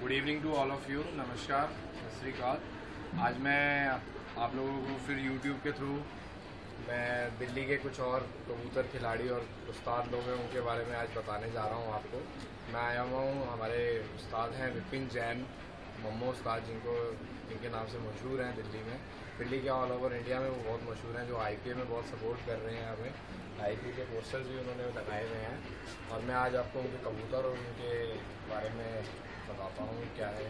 Good evening to all of you नमस्कार सत आज मैं आप लोगों को फिर यूट्यूब के थ्रू मैं दिल्ली के कुछ और कबूतर खिलाड़ी और उस्ताद लोग हैं उनके बारे में आज बताने जा रहा हूँ आपको मैं आया हुआ हूँ हमारे उस्ताद हैं विपिन जैन मम्मो उस्ताद जिनको जिनके नाम से मशहूर हैं दिल्ली में दिल्ली के ऑल ओवर इंडिया में वो बहुत मशहूर हैं जो आईपीए में बहुत सपोर्ट कर रहे हैं हमें आई के पोस्टर्स भी उन्होंने लगाए हुए हैं और मैं आज आपको उनके कबूतर और उनके बारे में बताता हूँ क्या है,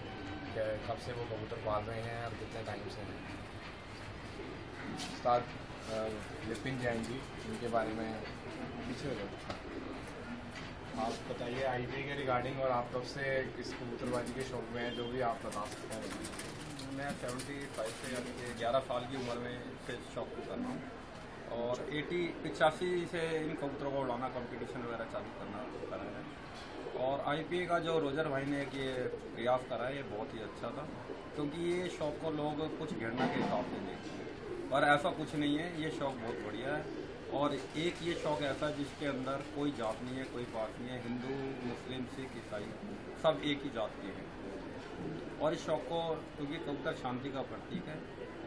क्या कब से वो कबूतर पाल रहे हैं और कितने टाइम से हैं। उस्ताद विपिन जैन जी, उनके बारे में पीछे आप बताइए आई के रिगार्डिंग और आप कब से इस कबूतरबाजी के शौक में हैं, जो भी आप बता सकते हैं। मैं सेवेंटी फाइव से यानी कि ग्यारह साल की उम्र में से शौक को कर रहा हूँ। और एटी, पिचासी से इन कबूतरों को उड़ाना कंपटीशन वगैरह चालू करना, करा और आईपीए का जो रोजर भाई ने ये प्रयास करा है, ये बहुत ही अच्छा था, क्योंकि ये शौक को लोग कुछ घृणा के हिसाब से देखते हैं। पर ऐसा कुछ नहीं है, ये शौक बहुत बढ़िया है। और एक ये शौक ऐसा जिसके अंदर कोई जात नहीं है, कोई बात नहीं है, हिंदू, मुस्लिम, सिख, ईसाई, सब एक ही जात के हैं। और इस शौक को, क्योंकि कबूतर शांति का प्रतीक है,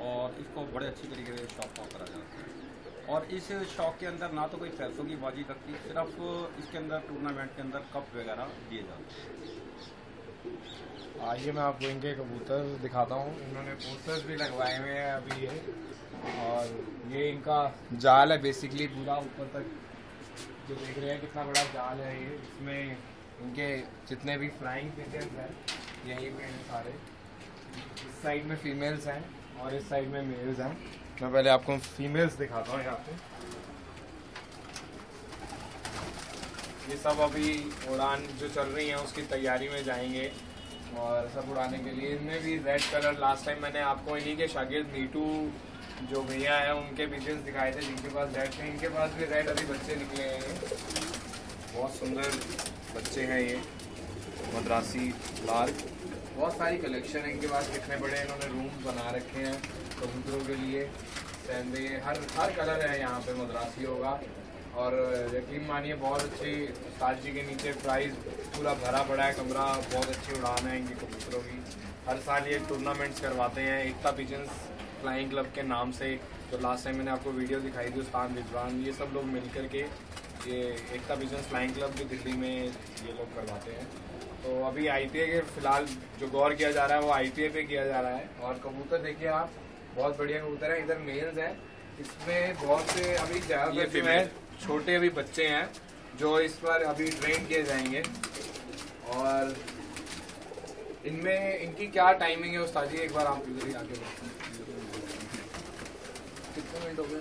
और इसको बड़े अच्छी तरीके से शौक को करा जाता है। और इस शौक के अंदर ना तो कोई पैसों की बाजी लगती सिर्फ़ इसके अंदर टूर्नामेंट के अंदर कप वगैरह दिए जाते आइए मैं आपको इनके कबूतर दिखाता हूँ। इन्होंने पोस्टर्स भी लगवाए हुए हैं अभी ये। और ये इनका जाल है बेसिकली पूरा ऊपर तक जो देख रहे हैं, कितना बड़ा जाल है ये। इसमें इनके जितने भी फ्लाइंग पिजन्स हैं, यहीं पे सारे। इस साइड में फीमेल्स हैं। और इस साइड में मेल्स हैं। मैं पहले आपको फीमेल्स दिखाता हूँ यहाँ पे। ये सब अभी उड़ान जो चल रही है, उसकी तैयारी में जाएँगे। और सब उड़ाने के लिए इनमें भी रेड कलर लास्ट टाइम मैंने आपको इन्हीं के शागिर्द नीटू जो भैया है, उनके बिज़नेस दिखाए थे, जिनके पास रेड थे। इनके पास भी रेड अभी बच्चे निकले हैं। बहुत सुंदर बच्चे हैं ये। मद्रासी लाल। बहुत सारी कलेक्शन है। इनके पास कितने बड़े इन्होंने रूम बना रखे हैं कबूतरों के लिए सैंदे हर हर कलर है यहाँ पे, मद्रासी होगा। और यकीन मानिए, बहुत अच्छी जी के नीचे प्राइस पूरा भरा पड़ा है कमरा। बहुत अच्छी उड़ान है इनके कबूतरों की। हर साल ये टूर्नामेंट्स करवाते हैं। एकता पिजन्स फ्लाइंग क्लब के नाम से। जो लास्ट टाइम मैंने आपको वीडियो दिखाई थी उस्ताद रिजवान, ये सब लोग मिल के ये एकता बिज़नेस फ्लाइंग क्लब भी दिल्ली में ये लोग करवाते हैं। तो अभी आई के फ़िलहाल जो गौर किया जा रहा है वो आई पे किया जा रहा है। और कबूतर देखिए आप बहुत बढ़िया कबूतर है इधर मेल्स हैं। इसमें बहुत से अभी ज़्यादातर है छोटे अभी बच्चे हैं जो इस पर अभी ट्रेन किए जाएँगे। और इनमें इनकी क्या टाइमिंग है उस्ताद? जी एक बार आप इधर ही आके कितने मिनट हो गए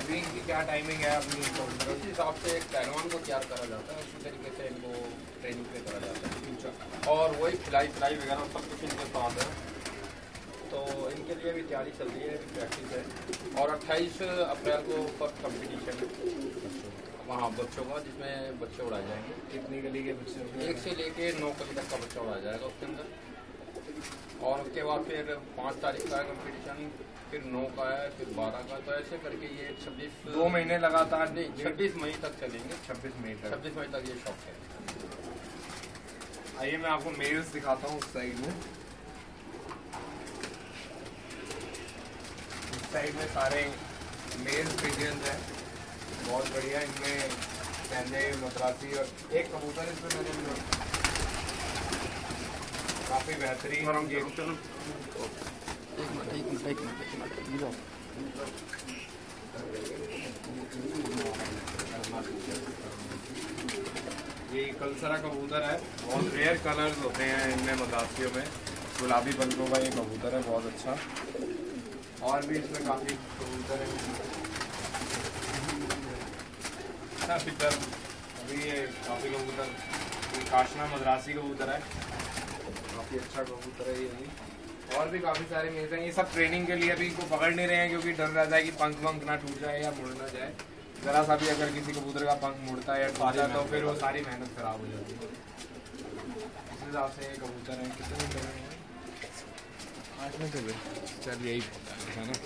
अभी इनकी क्या टाइमिंग है? उस हिसाब से एक पहलवान को तैयार करा जाता है उसी तरीके से। करा जाता है और वही खिलाई पिलाई वगैरह सब कुछ इनके साथ है। तो इनके लिए भी तैयारी चल रही है प्रैक्टिस है। और 28 अप्रैल को फ़र्स्ट कंपटीशन वहाँ बच्चों का जिसमें बच्चे उड़ाए जाएँगे। कितनी गली के बच्चे एक से लेके नौ गली तक का बच्चा उड़ाया जाएगा उसके अंदर। और उसके बाद फिर पाँच तारीख का कंपटीशन फिर नौ का है फिर बारह का। तो ऐसे करके ये छब्बीस दो महीने लगातार नहीं छब्बीस मई तक चलेंगे। छब्बीस मई तक। छब्बीस मई तक ये शौक है। आइए मैं आपको मेल्स दिखाता हूँ उस साइड में। साइड में सारे मेल पिजियंस हैं। बहुत बढ़िया इनमें पहले मद्रासी और एक कबूतर इसमें मैंने काफ़ी बेहतरीन और ये ये कलसरा कबूतर है, बहुत रेयर कलर्स होते हैं इनमें मद्रासियों में। गुलाबी पलकों का ये कबूतर है, बहुत अच्छा। और भी इसमें काफ़ी कबूतर है। अच्छा अभी ये काफ़ी कबूतर काशना मद्रासी कबूतर है। काफ़ी अच्छा कबूतर है ये भी। और भी काफ़ी सारे मिलते हैं। ये सब ट्रेनिंग के लिए अभी इनको पकड़ नहीं रहे हैं, क्योंकि डर रहता है कि पंख वंख ना टूट जाए या मुड़ ना जाए। ज़रा सा भी अगर किसी कबूतर का पंख मुड़ता है या टूटता है तो फिर वो सारी मेहनत खराब हो जाती है। इस हिसाब से ये कबूतर है। कितने मिनट हैं? आठ में हो चल यही है ना?